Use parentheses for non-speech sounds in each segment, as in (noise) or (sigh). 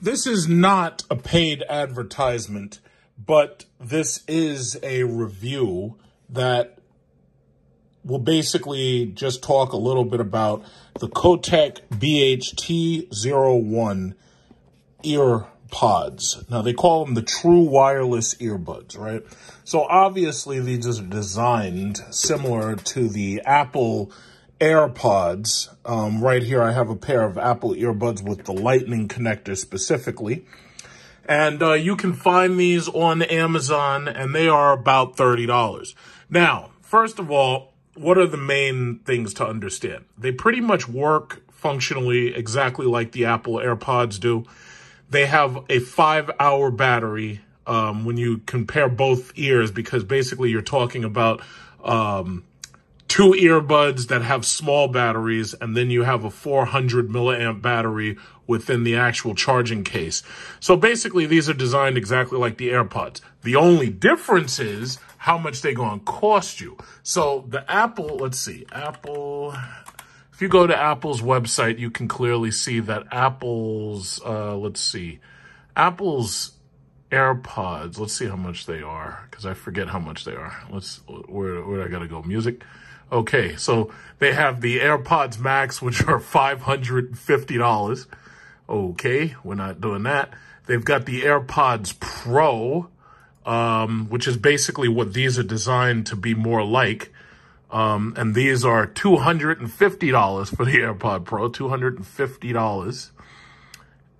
This is not a paid advertisement, but this is a review that will basically just talk a little bit about the Choetech BHT01 ear pods. Now they call them the true wireless earbuds, right? So obviously these are designed similar to the Apple AirPods. Um, right here I have a pair of Apple earbuds with the lightning connector specifically. And uh, you can find these on Amazon and they are about $30. Now, first of all, what are the main things to understand? They pretty much work functionally exactly like the Apple AirPods do. They have a five hour battery um, when you compare both ears because basically you're talking about um, two earbuds that have small batteries and then you have a 400 milliamp battery within the actual charging case. So basically these are designed exactly like the AirPods. The only difference is how much they're going to cost you. So the Apple, let's see, Apple, if you go to Apple's website, you can clearly see that Apple's, uh, let's see, Apple's AirPods, let's see how much they are, because I forget how much they are. Let's, where, where I got to go? Music? Okay, so they have the AirPods Max, which are $550. Okay, we're not doing that. They've got the AirPods Pro, um, which is basically what these are designed to be more like. Um, and these are $250 for the AirPod Pro, $250.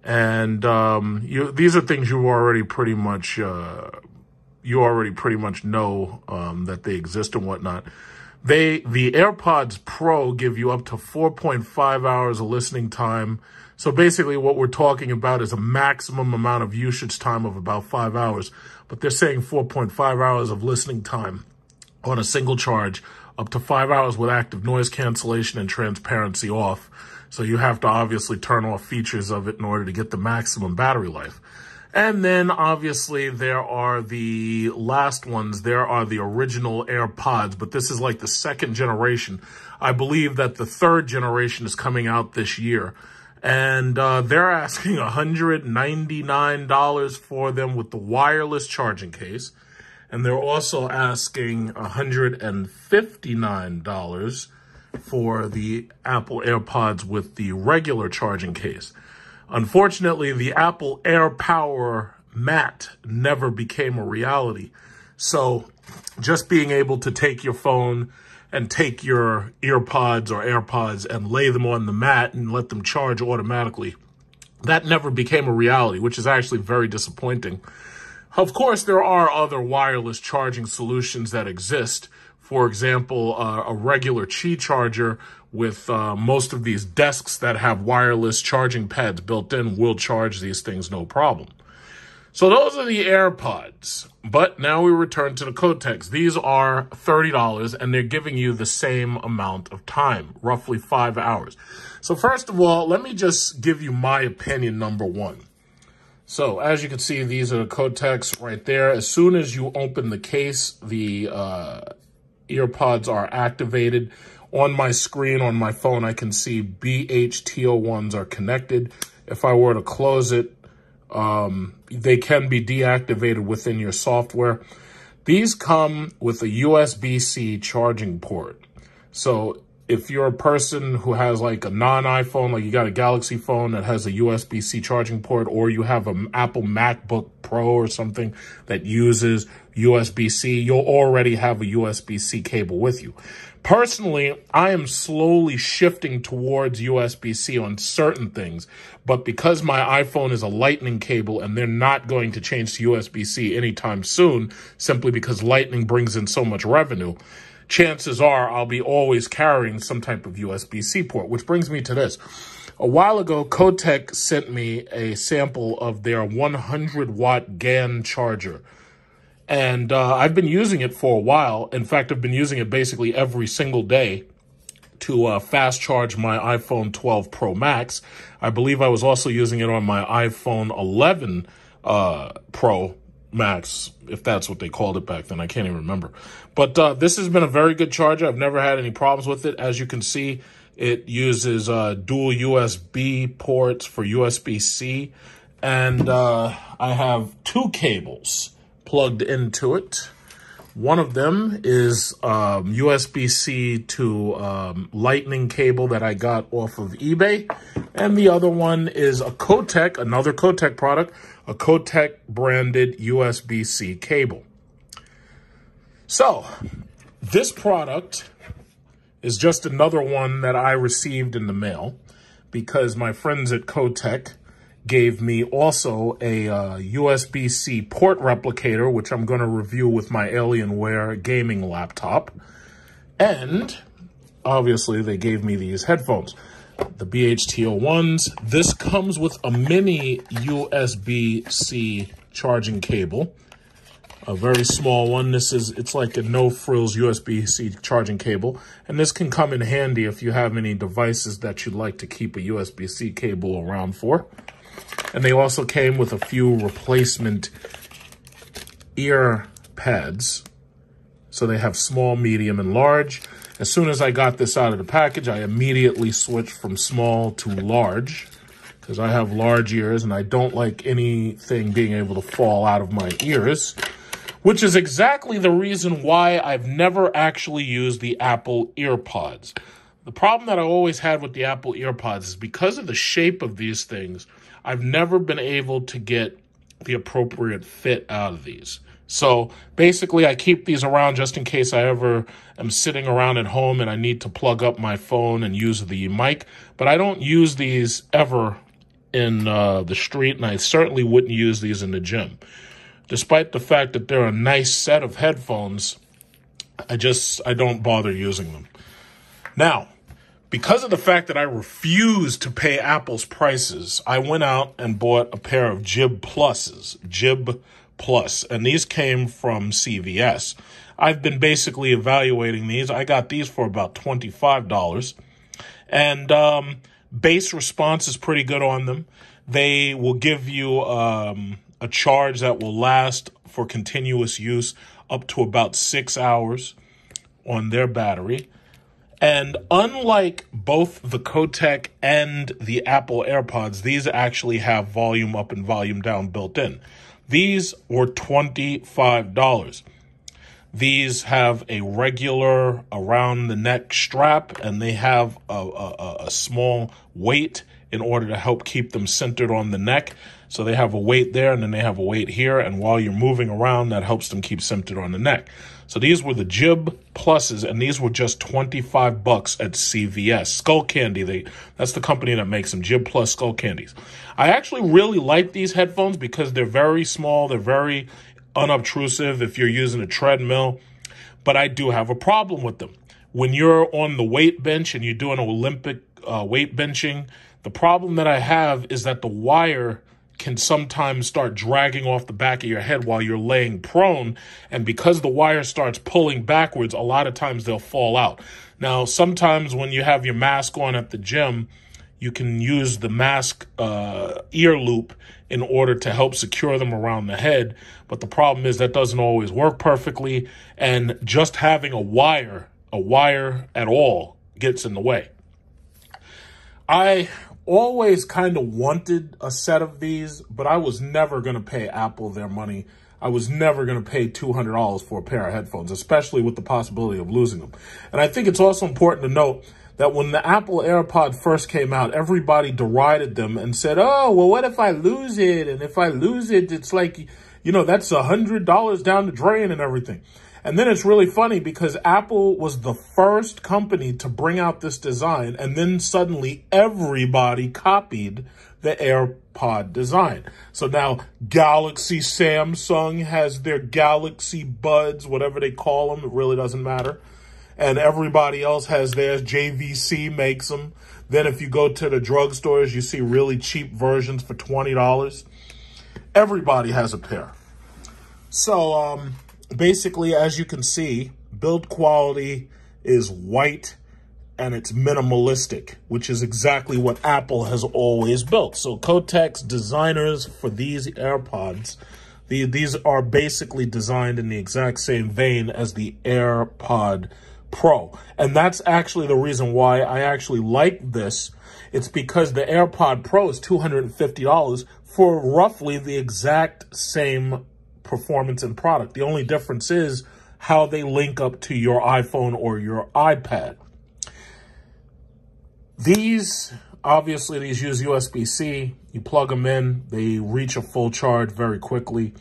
And um, you, these are things you already pretty much, uh, you already pretty much know um, that they exist and whatnot. They, the AirPods Pro give you up to 4.5 hours of listening time. So basically what we're talking about is a maximum amount of usage time of about five hours. But they're saying 4.5 hours of listening time on a single charge up to five hours with active noise cancellation and transparency off. So you have to obviously turn off features of it in order to get the maximum battery life. And then obviously there are the last ones. There are the original AirPods, but this is like the second generation. I believe that the third generation is coming out this year. And uh, they're asking $199 for them with the wireless charging case. And they're also asking $159 for the Apple AirPods with the regular charging case. Unfortunately, the Apple AirPower Mat never became a reality. So just being able to take your phone and take your earpods or AirPods and lay them on the mat and let them charge automatically, that never became a reality, which is actually very disappointing. Of course, there are other wireless charging solutions that exist. For example, uh, a regular Qi charger with uh, most of these desks that have wireless charging pads built in will charge these things no problem. So those are the AirPods. But now we return to the Choetechs. These are $30 and they're giving you the same amount of time, roughly five hours. So first of all, let me just give you my opinion, number one. So as you can see, these are the Choetechs right there. As soon as you open the case, the uh, earpods are activated. On my screen, on my phone, I can see BHT01s are connected. If I were to close it, um, they can be deactivated within your software. These come with a USB-C charging port. So if you're a person who has like a non-iPhone, like you got a Galaxy phone that has a USB-C charging port, or you have an Apple MacBook Pro or something that uses USB-C, you'll already have a USB-C cable with you. Personally, I am slowly shifting towards USB-C on certain things, but because my iPhone is a lightning cable and they're not going to change to USB-C anytime soon, simply because lightning brings in so much revenue, chances are I'll be always carrying some type of USB-C port, which brings me to this. A while ago, Choetech sent me a sample of their 100 watt GAN charger. And uh, I've been using it for a while. In fact, I've been using it basically every single day to uh, fast charge my iPhone 12 Pro Max. I believe I was also using it on my iPhone 11 uh, Pro Max, if that's what they called it back then. I can't even remember. But uh, this has been a very good charger. I've never had any problems with it. As you can see, it uses uh, dual USB ports for USB-C And uh, I have two cables plugged into it. One of them is um, USB-C to um, lightning cable that I got off of eBay. And the other one is a Choetech, another Choetech product, a Choetech branded USB-C cable. So this product is just another one that I received in the mail because my friends at Choetech gave me also a uh, USB-C port replicator, which I'm going to review with my Alienware gaming laptop. And obviously they gave me these headphones, the BHT01s. This comes with a mini USB-C charging cable, a very small one. This is, it's like a no frills USB-C charging cable. And this can come in handy if you have any devices that you'd like to keep a USB-C cable around for. And they also came with a few replacement ear pads. So they have small, medium, and large. As soon as I got this out of the package, I immediately switched from small to large because I have large ears and I don't like anything being able to fall out of my ears, which is exactly the reason why I've never actually used the Apple EarPods. The problem that I always had with the Apple EarPods is because of the shape of these things, I've never been able to get the appropriate fit out of these. So basically, I keep these around just in case I ever am sitting around at home and I need to plug up my phone and use the mic. But I don't use these ever in uh, the street, and I certainly wouldn't use these in the gym. Despite the fact that they're a nice set of headphones, I just I don't bother using them. Now, because of the fact that I refuse to pay Apple's prices, I went out and bought a pair of Jib Pluses, Jib Plus, and these came from CVS. I've been basically evaluating these. I got these for about $25. And um, bass response is pretty good on them. They will give you um, a charge that will last for continuous use up to about six hours on their battery. And unlike both the Choetech and the Apple AirPods, these actually have volume up and volume down built in. These were $25. These have a regular around the neck strap and they have a, a, a, small weight in order to help keep them centered on the neck. So they have a weight there and then they have a weight here. And while you're moving around, that helps them keep centered on the neck. So these were the Jib Pluses, and these were just 25 bucks at CVS. Skullcandy, they that's the company that makes them, Jib Plus Skullcandies. I actually really like these headphones because they're very small, they're very unobtrusive if you're using a treadmill, but I do have a problem with them. When you're on the weight bench and you're doing Olympic uh, weight benching, the problem that I have is that the wire can sometimes start dragging off the back of your head while you're laying prone. And because the wire starts pulling backwards, a lot of times they'll fall out. Now, sometimes when you have your mask on at the gym, you can use the mask uh, ear loop in order to help secure them around the head. But the problem is that doesn't always work perfectly. And just having a wire, a wire at all, gets in the way. I always kind of wanted a set of these, but I was never going to pay Apple their money. I was never going to pay $200 for a pair of headphones, especially with the possibility of losing them. And I think it's also important to note that when the Apple AirPod first came out, everybody derided them and said, oh, well, what if I lose it? And if I lose it, it's like, you know, that's a $100 down the drain and everything. And then it's really funny because Apple was the first company to bring out this design, and then suddenly everybody copied the AirPod design. So now Galaxy Samsung has their Galaxy Buds, whatever they call them, it really doesn't matter. And everybody else has theirs. JVC makes them. Then if you go to the drugstores, you see really cheap versions for $20. Everybody has a pair. So, um, basically, as you can see, build quality is white and it's minimalistic, which is exactly what Apple has always built. So Choetech's designers for these AirPods, the, these are basically designed in the exact same vein as the AirPod Pro. And that's actually the reason why I actually like this It's because the AirPod Pro is $250 for roughly the exact same performance and product. The only difference is how they link up to your iPhone or your iPad. These, obviously, these use USB-C. You plug them in, they reach a full charge very quickly.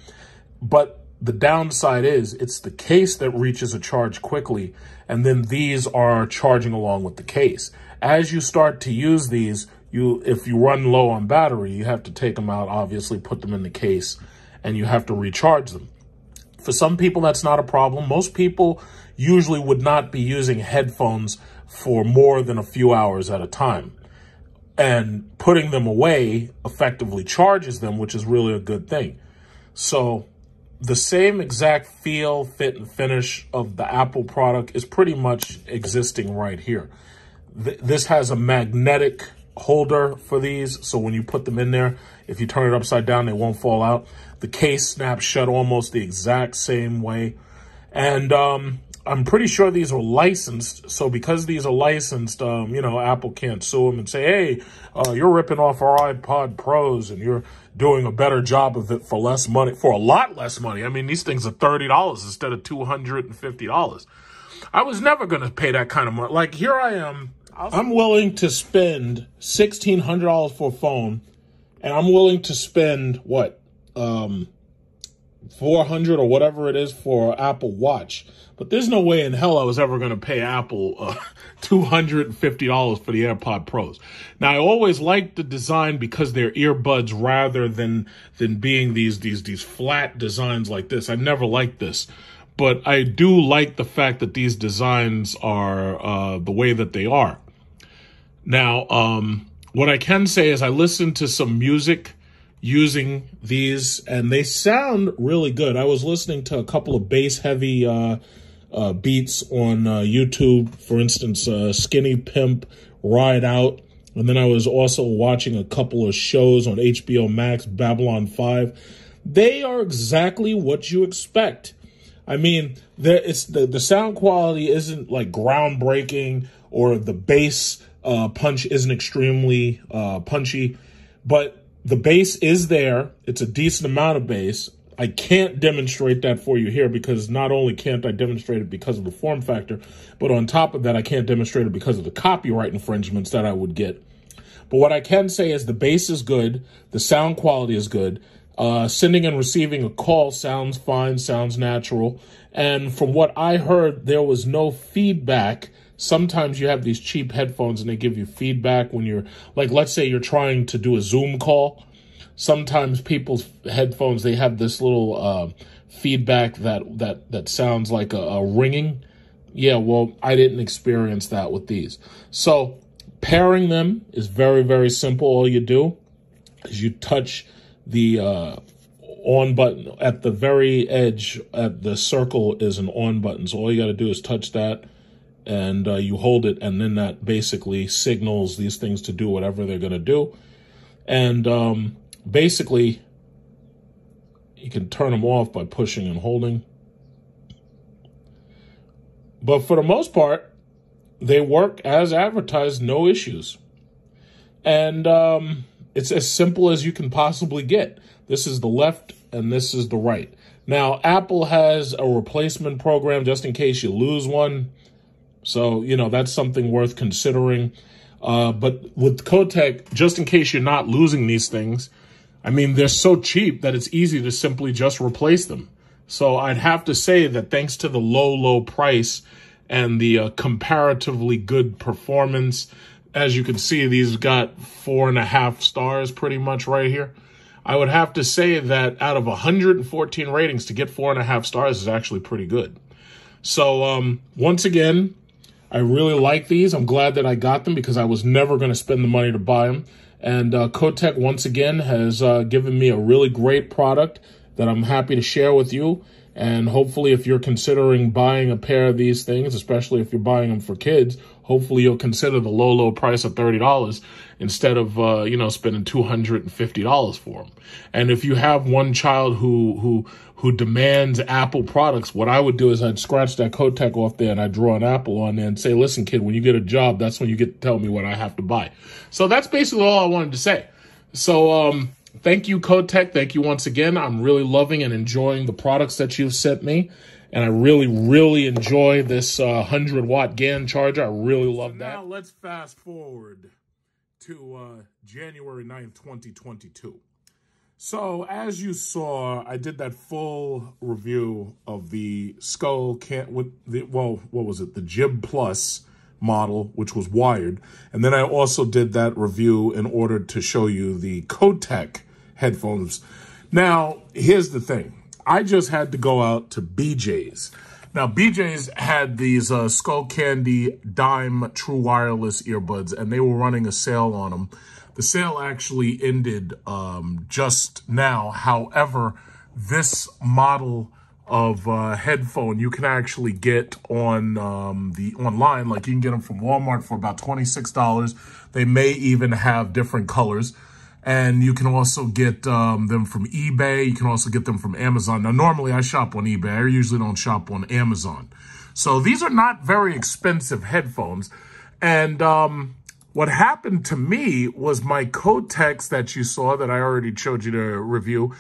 But the downside is it's the case that reaches a charge quickly, and then these are charging along with the case. As you start to use these, you if you run low on battery, you have to take them out, obviously, put them in the case, and you have to recharge them. For some people, that's not a problem. Most people usually would not be using headphones for more than a few hours at a time. And putting them away effectively charges them, which is really a good thing. So the same exact feel, fit, and finish of the Apple product is pretty much existing right here. Th this has a magnetic holder for these, so when you put them in there, if you turn it upside down, they won't fall out. The case snaps shut almost the exact same way. And um, I'm pretty sure these are licensed. So because these are licensed, um, you know, Apple can't sue them and say, hey, uh, you're ripping off our iPod Pros and you're doing a better job of it for less money, for a lot less money. I mean, these things are $30 instead of $250. I was never going to pay that kind of money. Like, here I am. I'm willing to spend $1,600 for a phone, and I'm willing to spend, what, um, 400 or whatever it is for Apple Watch. But there's no way in hell I was ever going to pay Apple uh, (laughs) $250 for the AirPod Pros. Now, I always liked the design because they're earbuds rather than than being these these these flat designs like this. I never liked this. But I do like the fact that these designs are uh, the way that they are. Now, um, what I can say is I listened to some music using these and they sound really good. I was listening to a couple of bass heavy uh, uh, beats on uh, YouTube, for instance, uh, Skinny Pimp, Ride Out. And then I was also watching a couple of shows on HBO Max, Babylon 5. They are exactly what you expect. I mean, there it's the, the sound quality isn't like groundbreaking or the bass uh, punch isn't extremely uh, punchy, but the bass is there. It's a decent amount of bass. I can't demonstrate that for you here because not only can't I demonstrate it because of the form factor, but on top of that, I can't demonstrate it because of the copyright infringements that I would get. But what I can say is the bass is good, the sound quality is good, uh, sending and receiving a call sounds fine, sounds natural. And from what I heard, there was no feedback sometimes you have these cheap headphones and they give you feedback when you're like let's say you're trying to do a zoom call. Sometimes people's headphones they have this little uh, feedback that that that sounds like a, a ringing. Yeah well i didn't experience that with these. So pairing them is very very simple. All you do is you touch the uh, on button. At the very edge at the circle is an on button. So all you got to do is touch that and uh, you hold it, and then that basically signals these things to do whatever they're going to do. And um, basically, you can turn them off by pushing and holding. But for the most part, they work as advertised, no issues. And um, it's as simple as you can possibly get. This is the left and this is the right. Now, Apple has a replacement program just in case you lose one. So, you know, that's something worth considering. Uh, but with Choetech, just in case you're not losing these things, I mean, they're so cheap that it's easy to simply just replace them. So I'd have to say that thanks to the low, low price and the uh, comparatively good performance, as you can see, these got four and a half stars pretty much right here. I would have to say that out of 114 ratings to get four and a half stars is actually pretty good. So um, once again, I really like these. I'm glad that I got them because I was never going to spend the money to buy them. And uh, once again, has uh, given me a really great product that I'm happy to share with you. And hopefully, if you're considering buying a pair of these things, especially if you're buying them for kids, hopefully you'll consider the low, low price of $30 instead of, uh, you know, spending $250 for them. And if you have one child who, who, who demands Apple products, what I would do is I'd scratch that Choetech off there and I'd draw an Apple on there and say, listen, kid, when you get a job, that's when you get to tell me what I have to buy. So that's basically all I wanted to say. So, um, thank you, Choetech. Thank you once again. I'm really loving and enjoying the products that you've sent me. And I really, really enjoy this uh, 100 watt GAN charger. I really love that. Now let's fast forward to uh, January 9th, 2022. So as you saw, I did that full review of the Skull can't with the well, what was it? The Jib Plus model, which was wired. And then I also did that review in order to show you the Choetech headphones. Now, here's the thing. I just had to go out to BJ's. Now, BJ's had these uh, Skullcandy Dime True Wireless earbuds, and they were running a sale on them. The sale actually ended um, just now. However, this model of uh, headphone you can actually get on um, the online. Like you can get them from Walmart for about $26. They may even have different colors. And you can also get um, them from eBay. You can also get them from Amazon. Now, normally I shop on eBay. I usually don't shop on Amazon. So these are not very expensive headphones. And um, what happened to me was my Choetechs that you saw that I already showed you to review.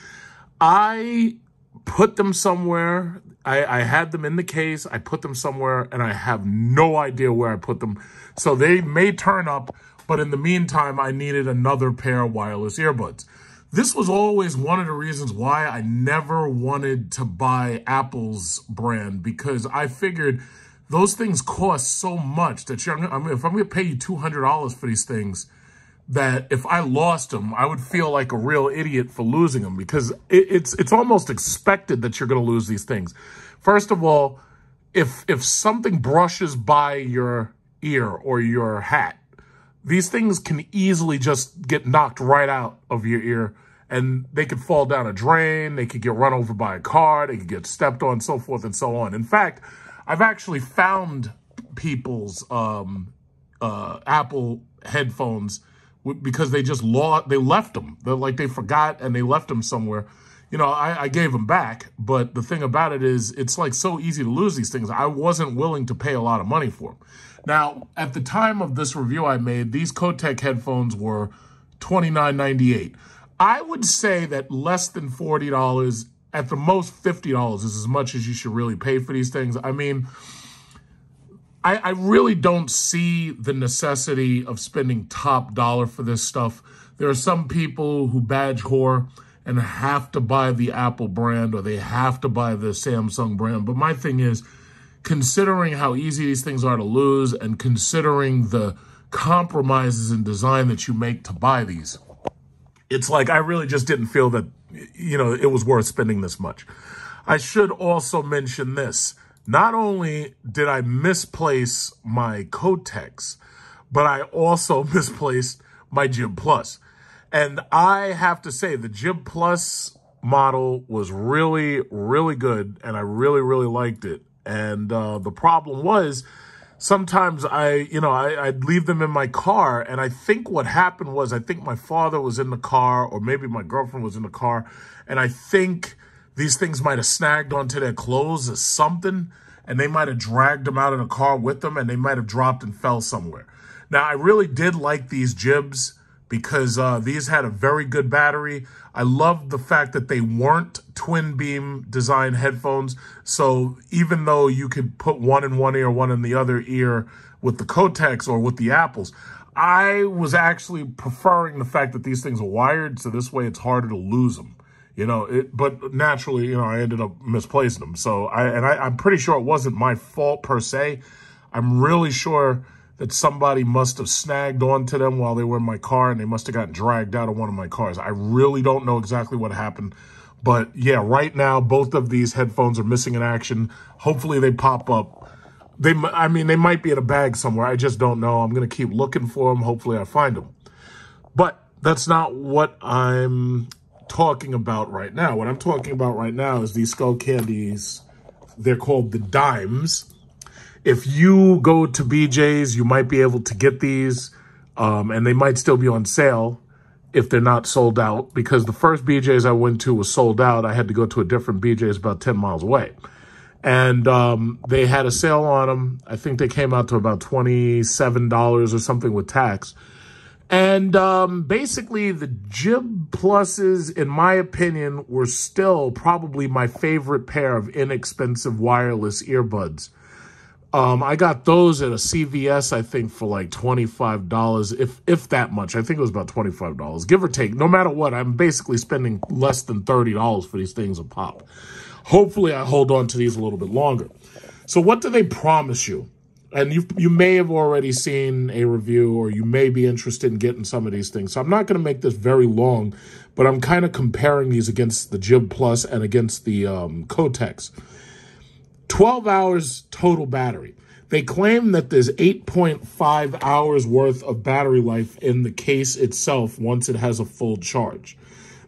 I put them somewhere. I, I had them in the case. I put them somewhere and I have no idea where I put them. So they may turn up but in the meantime, I needed another pair of wireless earbuds. This was always one of the reasons why I never wanted to buy Apple's brand because I figured those things cost so much that you're, I mean, if I'm going to pay you $200 for these things, that if I lost them, I would feel like a real idiot for losing them because it, it's it's almost expected that you're going to lose these things. First of all, if if something brushes by your ear or your hat, these things can easily just get knocked right out of your ear and they could fall down a drain, they could get run over by a car, they could get stepped on, so forth and so on. In fact, I've actually found people's um, uh, Apple headphones because they just lost, they left them. They're like they forgot and they left them somewhere. You know, I, I gave them back, but the thing about it is it's like so easy to lose these things. I wasn't willing to pay a lot of money for them. Now, at the time of this review I made, these Choetech headphones were $29.98. I would say that less than $40, at the most $50 is as much as you should really pay for these things. I mean, I, I really don't see the necessity of spending top dollar for this stuff. There are some people who badge whore and have to buy the Apple brand or they have to buy the Samsung brand. But my thing is, considering how easy these things are to lose and considering the compromises in design that you make to buy these, it's like I really just didn't feel that, you know, it was worth spending this much. I should also mention this. Not only did I misplace my Choetechs, but I also (laughs) misplaced my Jib Plus. And I have to say, the Jib Plus model was really, really good, and I really, really liked it. And uh, the problem was sometimes I, you know, I, I'd leave them in my car. And I think what happened was I think my father was in the car or maybe my girlfriend was in the car. And I think these things might have snagged onto their clothes or something. And they might have dragged them out of the car with them and they might have dropped and fell somewhere. Now, I really did like these jibs because uh, these had a very good battery. I loved the fact that they weren't twin beam design headphones. So even though you could put one in one ear, one in the other ear with the Choetechs or with the Apples, I was actually preferring the fact that these things are wired. So this way it's harder to lose them. You know, it, but naturally, you know, I ended up misplacing them. So I, and I, I'm pretty sure it wasn't my fault per se. I'm really sure that somebody must have snagged onto them while they were in my car and they must have gotten dragged out of one of my cars. I really don't know exactly what happened. But yeah, right now, both of these headphones are missing in action. Hopefully they pop up. They, I mean, they might be in a bag somewhere. I just don't know. I'm going to keep looking for them. Hopefully I find them. But that's not what I'm talking about right now. What I'm talking about right now is these Skullcandies. They're called the Dimes if you go to BJ's, you might be able to get these, um, and they might still be on sale if they're not sold out because the first BJ's I went to was sold out. I had to go to a different BJ's about 10 miles away. And um, they had a sale on them. I think they came out to about $27 or something with tax. And um, basically, the Jib Pluses, in my opinion, were still probably my favorite pair of inexpensive wireless earbuds. Um, I got those at a CVS, I think, for like $25, if if that much. I think it was about $25, give or take. No matter what, I'm basically spending less than $30 for these things a pop. Hopefully, I hold on to these a little bit longer. So what do they promise you? And you you may have already seen a review or you may be interested in getting some of these things. So I'm not going to make this very long, but I'm kind of comparing these against the Jib Plus and against the um, Choetechs. 12 hours total battery. They claim that there's 8.5 hours worth of battery life in the case itself once it has a full charge.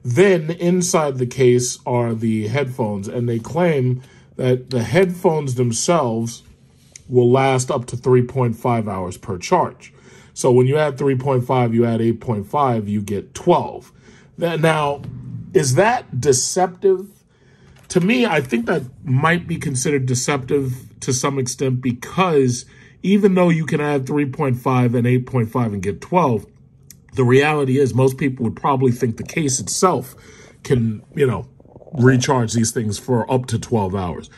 Then inside the case are the headphones, and they claim that the headphones themselves will last up to 3.5 hours per charge. So when you add 3.5, you add 8.5, you get 12. Now, is that deceptive? to me, I think that might be considered deceptive to some extent because even though you can add 3.5 and 8.5 and get 12, the reality is most people would probably think the case itself can, you know, recharge these things for up to 12 hours.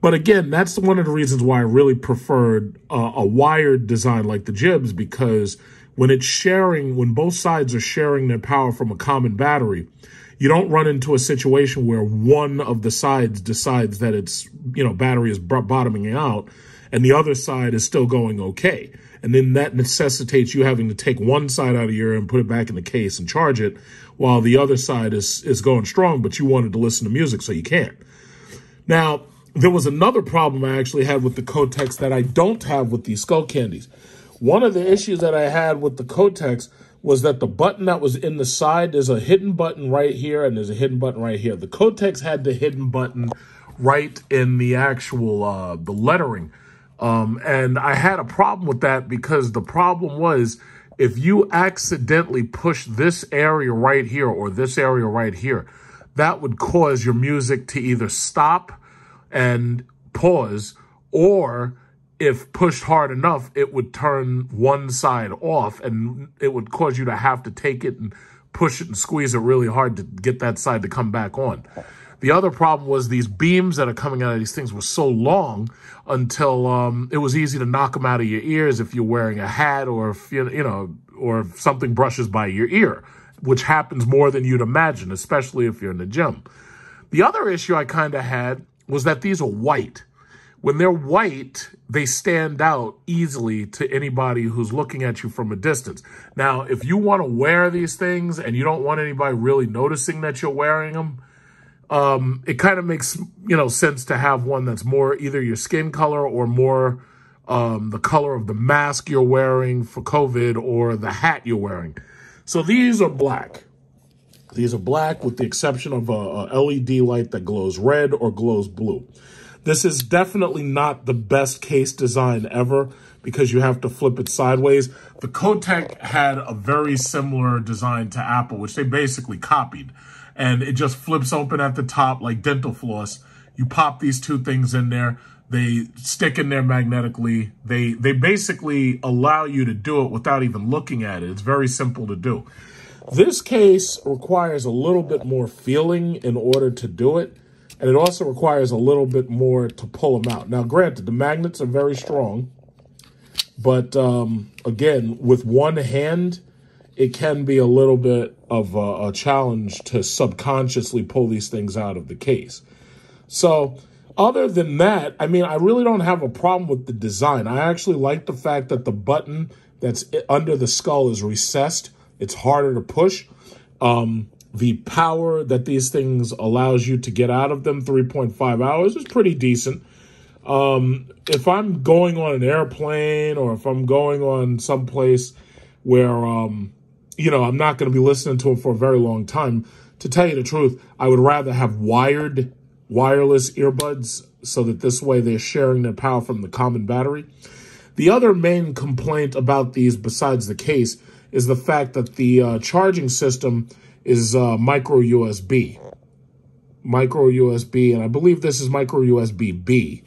But again, that's one of the reasons why I really preferred uh, a wired design like the Jibs because when it's sharing, when both sides are sharing their power from a common battery, you don't run into a situation where one of the sides decides that its you know battery is bottoming out and the other side is still going okay. And then that necessitates you having to take one side out of your and put it back in the case and charge it while the other side is is going strong but you wanted to listen to music so you can't. Now there was another problem i actually had with the Choetechs that i don't have with these Skullcandies one of the issues that i had with the Choetechs was that the button that was in the side, there's a hidden button right here and there's a hidden button right here. The Choetechs had the hidden button right in the actual, uh, the lettering. Um, and I had a problem with that because the problem was if you accidentally push this area right here or this area right here, that would cause your music to either stop and pause or if pushed hard enough, it would turn one side off and it would cause you to have to take it and push it and squeeze it really hard to get that side to come back on. The other problem was these beams that are coming out of these things were so long until um, it was easy to knock them out of your ears if you're wearing a hat or if you, know or if something brushes by your ear, which happens more than you'd imagine, especially if you're in the gym. The other issue I kind of had was that these are white. When they're white, they stand out easily to anybody who's looking at you from a distance. Now, if you want to wear these things and you don't want anybody really noticing that you're wearing them, um, it kind of makes, you know, sense to have one that's more either your skin color or more um, the color of the mask you're wearing for COVID or the hat you're wearing. So these are black. These are black with the exception of a, a LED light that glows red or glows blue. This is definitely not the best case design ever because you have to flip it sideways. The Choetechs had a very similar design to Apple, which they basically copied. And it just flips open at the top like dental floss. You pop these two things in there. They stick in there magnetically. They they basically allow you to do it without even looking at it. It's very simple to do. This case requires a little bit more feeling in order to do it and it also requires a little bit more to pull them out. Now, granted, the magnets are very strong, but um, again, with one hand, it can be a little bit of a, a challenge to subconsciously pull these things out of the case. So, other than that, I mean, I really don't have a problem with the design. I actually like the fact that the button that's under the skull is recessed. It's harder to push. Um, the power that these things allows you to get out of them, 3.5 hours, is pretty decent. Um, if I'm going on an airplane or if I'm going on someplace where, um, you know, I'm not going to be listening to them for a very long time, to tell you the truth, I would rather have wired wireless earbuds so that this way they're sharing their power from the common battery. The other main complaint about these, besides the case, is the fact that the uh, charging system is uh, micro USB. Micro USB, and I believe this is micro USB B.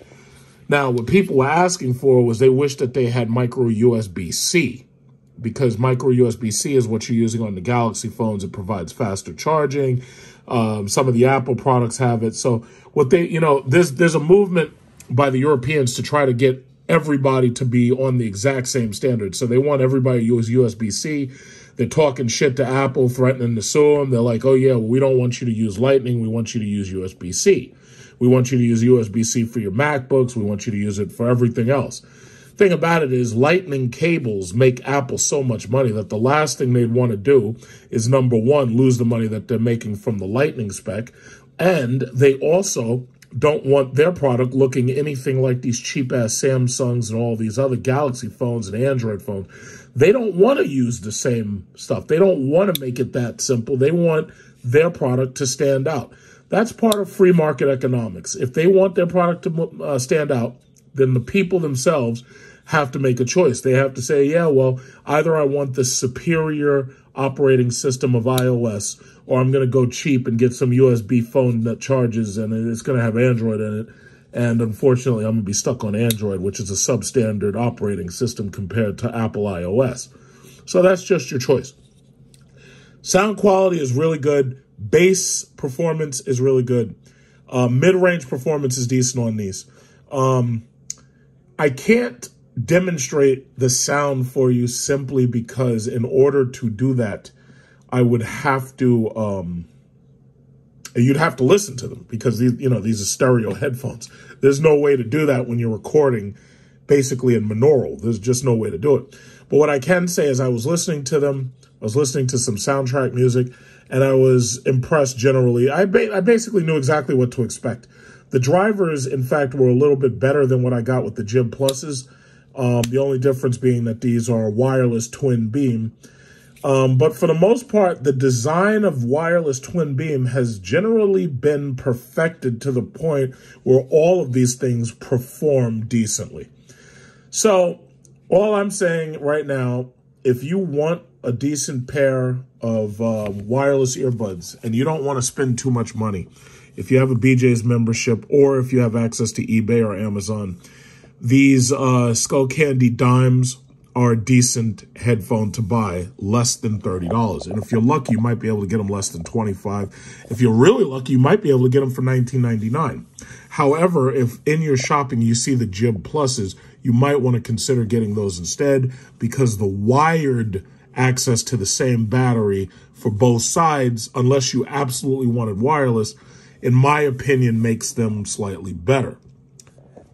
Now, what people were asking for was they wish that they had micro USB C because micro USB C is what you're using on the Galaxy phones. It provides faster charging. Um, some of the Apple products have it. So what they, you know, there's there's a movement by the Europeans to try to get everybody to be on the exact same standard. So they want everybody to use USB C. They're talking shit to Apple, threatening to sue them. They're like, oh yeah, well, we don't want you to use Lightning. We want you to use USB C. We want you to use USB C for your MacBooks. We want you to use it for everything else. Thing about it is, lightning cables make Apple so much money that the last thing they'd want to do is number one, lose the money that they're making from the lightning spec. And they also don't want their product looking anything like these cheap ass Samsungs and all these other Galaxy phones and Android phones. They don't want to use the same stuff. They don't want to make it that simple. They want their product to stand out. That's part of free market economics. If they want their product to uh, stand out, then the people themselves have to make a choice. They have to say, yeah, well, either I want the superior operating system of iOS, or I'm going to go cheap and get some USB phone that charges and it's going to have Android in it. And unfortunately, I'm going to be stuck on Android, which is a substandard operating system compared to Apple iOS. So that's just your choice. Sound quality is really good. Bass performance is really good. Uh, mid-range performance is decent on these. Um, I can't demonstrate the sound for you simply because in order to do that, I would have to, um, you'd have to listen to them because these, you know, these are stereo headphones. There's no way to do that when you're recording basically in monaural. There's just no way to do it. But what I can say is I was listening to them. I was listening to some soundtrack music and I was impressed generally. I, ba I basically knew exactly what to expect. The drivers, in fact, were a little bit better than what I got with the Jib Pluses. Um, the only difference being that these are wireless twin beam. Um, but for the most part, the design of wireless twin beam has generally been perfected to the point where all of these things perform decently. So all I'm saying right now, if you want a decent pair of uh, wireless earbuds and you don't want to spend too much money, if you have a BJ's membership or if you have access to eBay or Amazon, these uh, Skullcandy dimes are a decent headphone to buy, less than $30. And if you're lucky, you might be able to get them less than 25 If you're really lucky, you might be able to get them for $19.99. However, if in your shopping you see the Jib Pluses, you might want to consider getting those instead because the wired access to the same battery for both sides, unless you absolutely wanted wireless, in my opinion, makes them slightly better.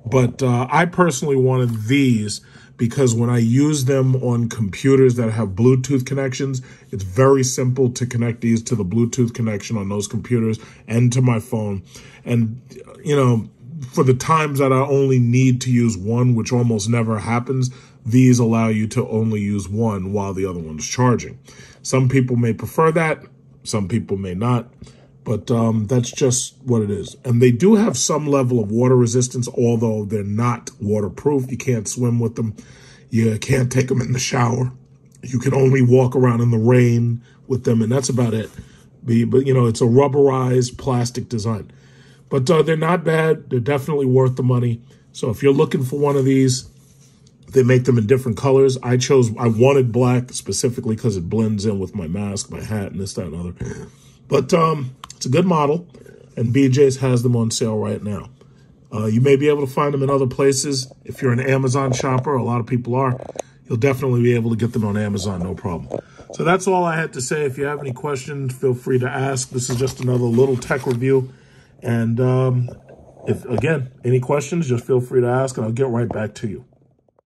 But uh, I personally wanted these because when I use them on computers that have Bluetooth connections, it's very simple to connect these to the Bluetooth connection on those computers and to my phone. And, you know, for the times that I only need to use one, which almost never happens, these allow you to only use one while the other one's charging. Some people may prefer that. Some people may not. But um, that's just what it is. And they do have some level of water resistance, although they're not waterproof. You can't swim with them. You can't take them in the shower. You can only walk around in the rain with them, and that's about it. But, you know, it's a rubberized plastic design. But uh, they're not bad. They're definitely worth the money. So if you're looking for one of these, they make them in different colors. I chose, I wanted black specifically because it blends in with my mask, my hat, and this, that, and other. But um, it's a good model, and BJ's has them on sale right now. Uh, you may be able to find them in other places. If you're an Amazon shopper, a lot of people are, you'll definitely be able to get them on Amazon, no problem. So that's all I had to say. If you have any questions, feel free to ask. This is just another little tech review. And um, if again, any questions, just feel free to ask, and I'll get right back to you.